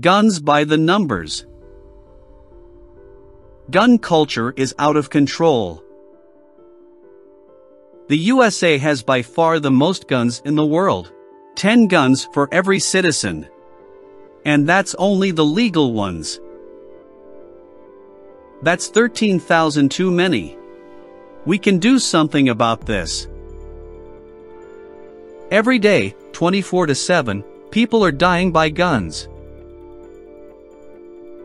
Guns by the numbers. Gun culture is out of control. The USA has by far the most guns in the world. 10 guns for every citizen. And that's only the legal ones. That's 13,000 too many. We can do something about this. Every day, 24 to 7, people are dying by guns.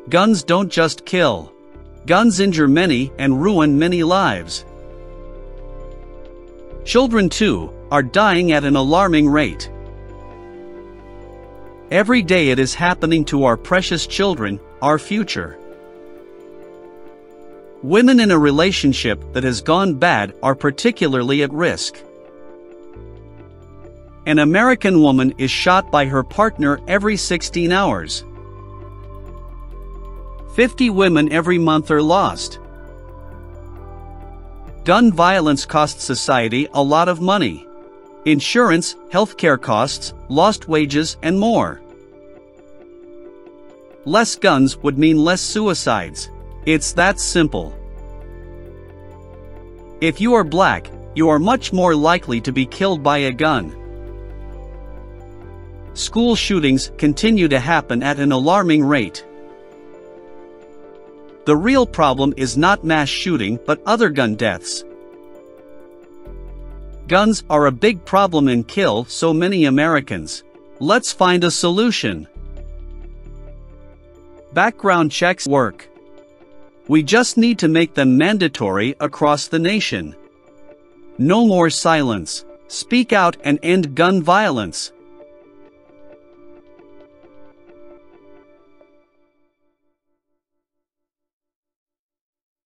Guns don't just kill. Guns injure many and ruin many lives. Children too, are dying at an alarming rate. Every day it is happening to our precious children, our future. Women in a relationship that has gone bad are particularly at risk. An American woman is shot by her partner every 16 hours. 50 women every month are lost. Gun violence costs society a lot of money. Insurance, healthcare costs, lost wages, and more. Less guns would mean less suicides. It's that simple. If you are black, you are much more likely to be killed by a gun. School shootings continue to happen at an alarming rate. The real problem is not mass shooting but other gun deaths. Guns are a big problem and kill so many Americans. Let's find a solution. Background checks work. We just need to make them mandatory across the nation. No more silence. Speak out and end gun violence.